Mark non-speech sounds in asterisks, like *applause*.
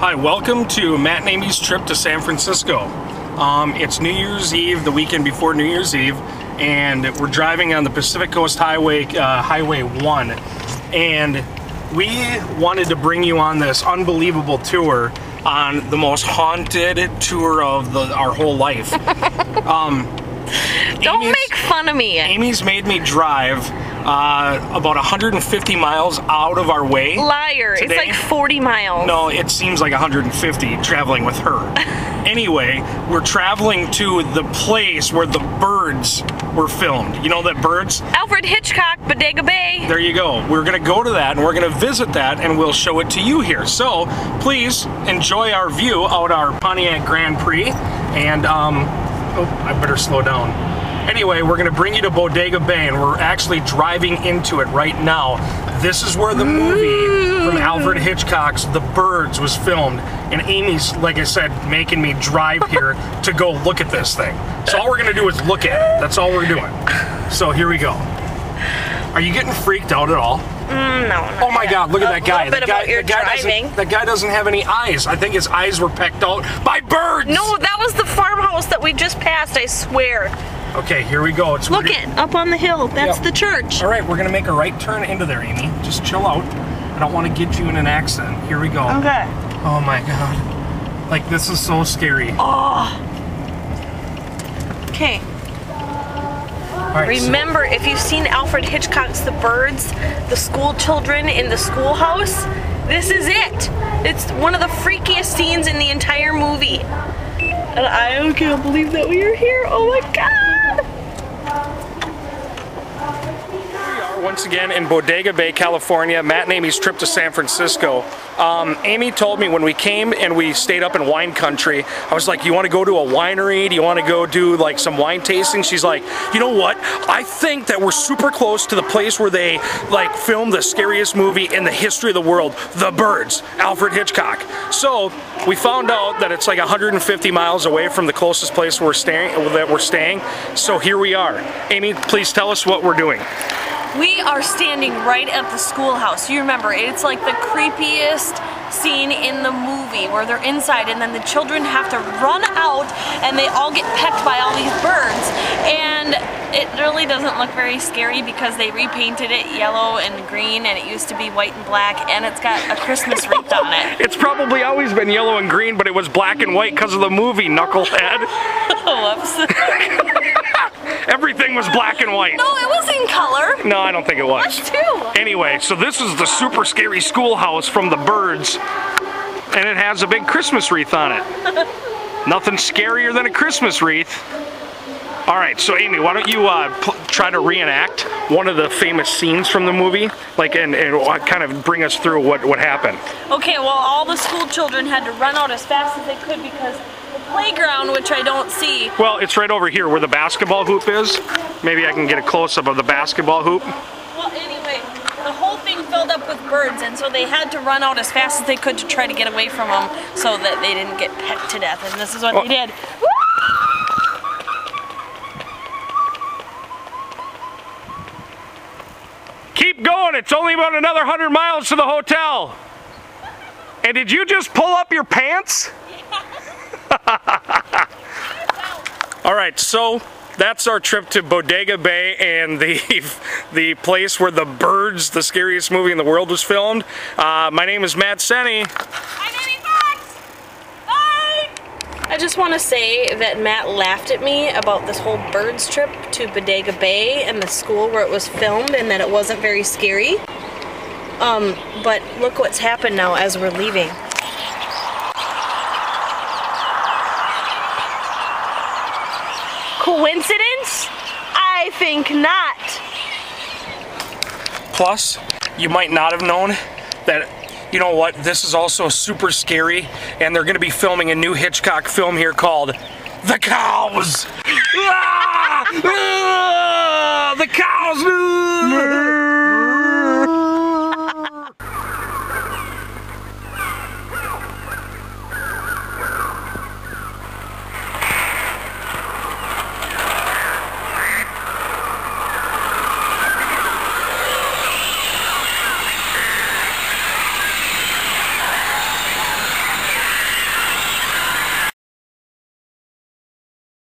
Hi, welcome to Matt and Amy's trip to San Francisco. Um, it's New Year's Eve, the weekend before New Year's Eve, and we're driving on the Pacific Coast Highway, uh, Highway 1. And we wanted to bring you on this unbelievable tour on the most haunted tour of the, our whole life. *laughs* um, Don't Amy's- make fun of me. Amy's made me drive uh, about 150 miles out of our way. Liar. Today- It's like 40 miles. No, it seems like 150 traveling with her. *laughs* anyway, we're traveling to the place where the birds were filmed. You know that birds? Alfred Hitchcock, Bodega Bay. There you go. We're going to go to that and we're going to visit that and we'll show it to you here. So please enjoy our view out our Pontiac Grand Prix. And, um, oh, I better slow down. Anyway, we're going to bring you to Bodega Bay and we're actually driving into it right now. This is where the movie from Alfred Hitchcock's The Birds was filmed. And Amy's, like I said, making me drive here *laughs* to go look at this thing. So all we're going to do is look at it. That's all we're doing. So here we go. Are you getting freaked out at all? Mm, no. Oh my God! Look at that guy. The guy, about your the guy doesn't. That guy doesn't have any eyes. I think his eyes were pecked out by birds. No, that was the farmhouse that we just passed, I swear. Okay, here we go. It's Look it, up on the hill. That's Yep. the church. All right, we're gonna make a right turn into there, Amy. Just chill out. I don't want to get you in an accident. Here we go. Okay. Oh my God! Like this is so scary. Oh. Okay. Right, so- Remember, if you've seen Alfred Hitchcock's The Birds, the school children in the schoolhouse, this is it. It's one of the freakiest scenes in the entire movie. And I can't believe that we are here. Oh my god! we are once again in Bodega Bay, California. Matt and Amy's trip to San Francisco. Um, Amy told me when we came and we stayed up in wine country, I was like, "You want to go to a winery? Do you want to go do like some wine tasting?" She's like, "You know what? I think that we're super close to the place where they like filmed the scariest movie in the history of the world, The Birds, Alfred Hitchcock." So we found out that it's like 150 miles away from the closest place we're staying that we're staying. So here we are. Amy, please tell us what we're doing. We are standing right at the schoolhouse. You remember, it's like the creepiest scene in the movie where they're inside and then the children have to run out and they all get pecked by all these birds. And it really doesn't look very scary because they repainted it yellow and green and it used to be white and black and it's got a Christmas wreath on it. It's probably always been yellow and green, but it was black and white because of the movie, Knucklehead. *laughs* Whoops. *laughs* Everything was black and white. no, it was in color. No, I don't think it was. Us too. Anyway, so this is the super scary schoolhouse from the birds, and it has a big Christmas wreath on it. *laughs* Nothing scarier than a Christmas wreath. All right, so Amy, why don't you uh, try to reenact one of the famous scenes from the movie, like, and, and kind of bring us through what what happened. Okay, well, all the school children had to run out as fast as they could because playground, which I don't see, Well, it's right over here where the basketball hoop is. Maybe I can get a close up of the basketball hoop. well, anyway, the whole thing filled up with birds, and so they had to run out as fast as they could to try to get away from them so that they didn't get pecked to death, and this is what Oh. they did. Keep going. It's only about another 100 miles to the hotel. And did you just pull up your pants? All right, so that's our trip to Bodega Bay and the *laughs* the place where the birds, the scariest movie in the world, was filmed. Uh, my name is Matt Senne. I just want to say that Matt laughed at me about this whole birds trip to Bodega Bay and the school where it was filmed and that it wasn't very scary. Um, but look what's happened now as we're leaving. Coincidence? I think not. Plus, you might not have known that, you know what, this is also super scary, and they're going to be filming a new Hitchcock film here called The Cows! *laughs* Ah! Ah! the cows!